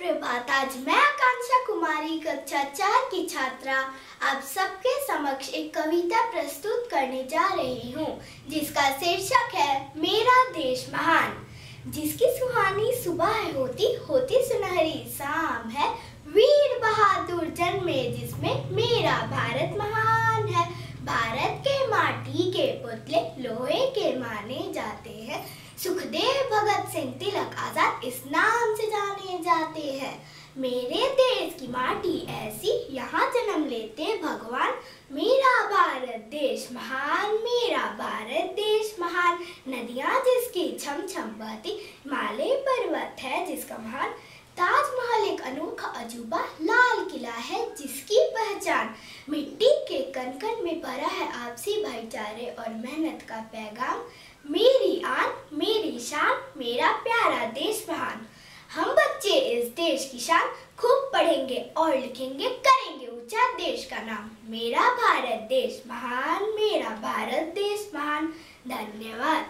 सुप्रभात। आज मैं आकांक्षा कुमारी, कक्षा चार की छात्रा, आप सबके समक्ष एक कविता प्रस्तुत करने जा रही हूँ, जिसका शीर्षक है, मेरा देश महान। जिसकी सुहानी सुबह है, होती होती सुनहरी शाम है। वीर बहादुर जन्मे, जिसमें मेरा भारत महान है। भारत के माटी के पुतले, लोहे के माने जाते हैं। सुखदेव भगत सिंह, तिलक आज़ाद इस नाम से जाने जाते हैं मेरे देश की माटी ऐसी यहाँ जन्म लेते भगवान। मेरा भारत देश महान, मेरा भारत देश महान। नदियाँ जिसकी छम छम बहती हिमालय पर्वत है जिसका महान। ताजमहल एक अनोखा अजूबा, लाल किला है जिसकी पहचान। मिट्टी के कण में भरा है आपसी भाईचारे और मेहनत का पैगाम। मेरी आन, मेरी शान, मेरा प्यारा देश महान। हम इस देश की शान खूब पढ़ेंगे और लिखेंगे करेंगे ऊँचा देश का नाम। मेरा भारत देश महान, मेरा भारत देश महान। धन्यवाद।